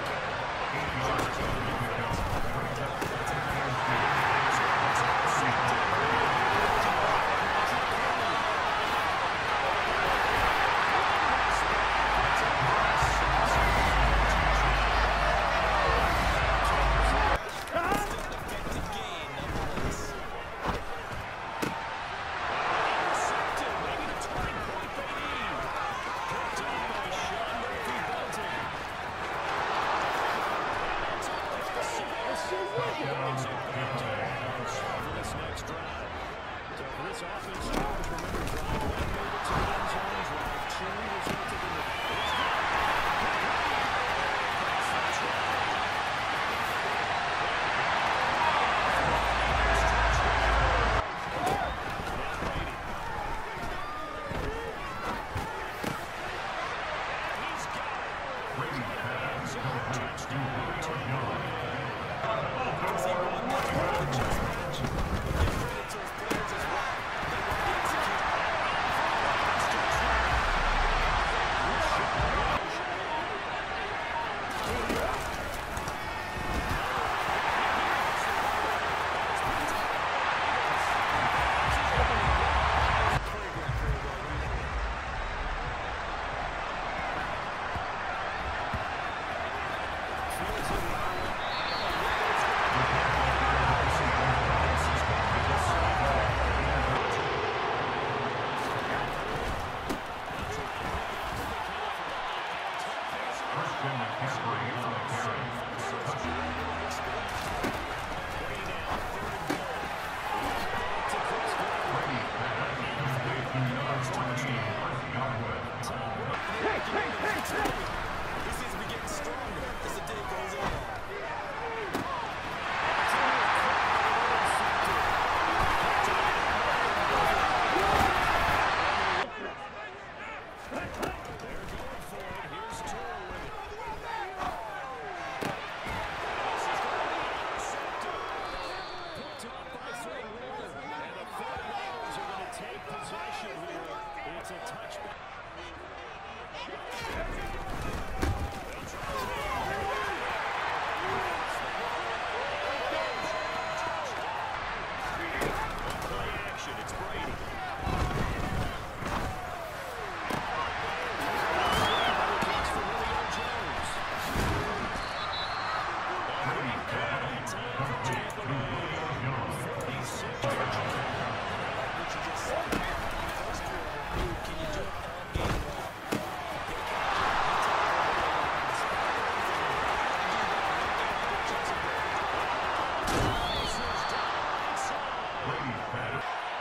taken. can see one. The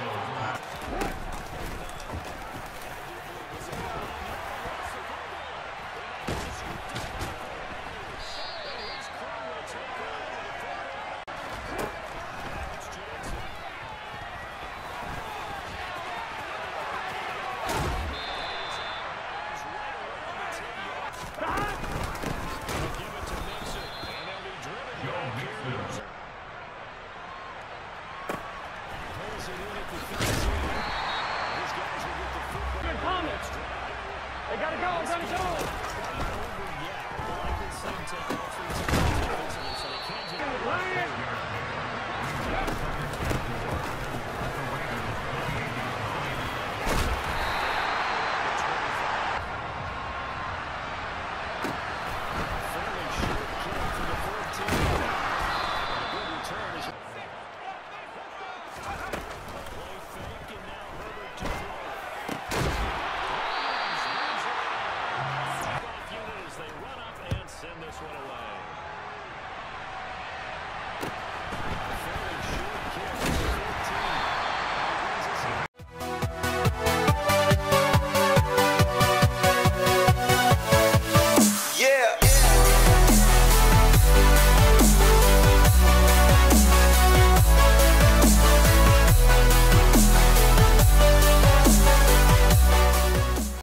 They gotta